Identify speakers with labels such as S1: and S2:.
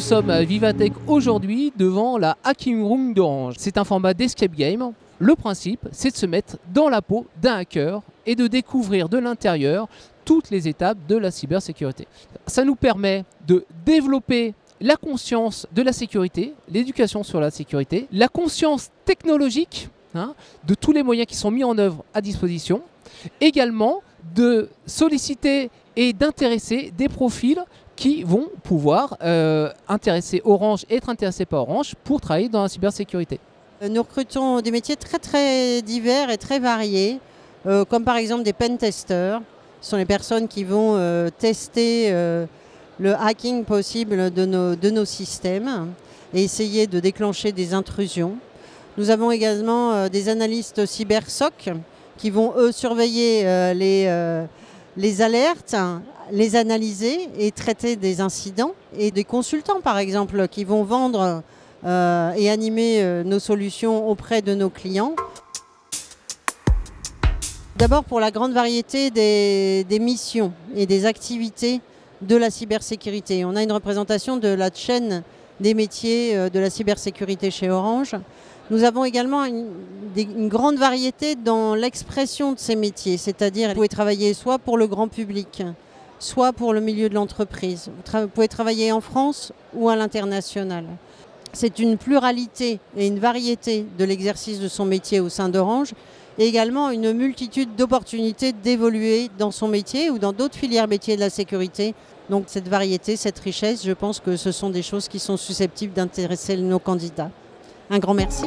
S1: sommes à Vivatech aujourd'hui devant la Hacking Room d'Orange. C'est un format d'escape game. Le principe, c'est de se mettre dans la peau d'un hacker et de découvrir de l'intérieur toutes les étapes de la cybersécurité. Ça nous permet de développer la conscience de la sécurité, l'éducation sur la sécurité, la conscience technologique hein, de tous les moyens qui sont mis en œuvre à disposition, également de solliciter et d'intéresser des profils qui vont pouvoir euh, intéresser Orange, être intéressés par Orange pour travailler dans la cybersécurité.
S2: Nous recrutons des métiers très très divers et très variés, euh, comme par exemple des pen testers. Ce sont les personnes qui vont euh, tester le hacking possible de nos, de nos systèmes et essayer de déclencher des intrusions. Nous avons également des analystes cybersoc qui vont eux surveiller les les alertes, les analyser et traiter des incidents. Et des consultants, par exemple, qui vont vendre euh, et animer euh, nos solutions auprès de nos clients. D'abord pour la grande variété des, missions et des activités de la cybersécurité. On a une représentation de la chaîne des métiers euh, de la cybersécurité chez Orange. Nous avons également une, grande variété dans l'expression de ces métiers, c'est-à-dire vous pouvez travailler soit pour le grand public, soit pour le milieu de l'entreprise. Vous, pouvez travailler en France ou à l'international. C'est une pluralité et une variété de l'exercice de son métier au sein d'Orange et également une multitude d'opportunités d'évoluer dans son métier ou dans d'autres filières métiers de la sécurité. Donc cette variété, cette richesse, je pense que ce sont des choses qui sont susceptibles d'intéresser nos candidats. Un grand merci.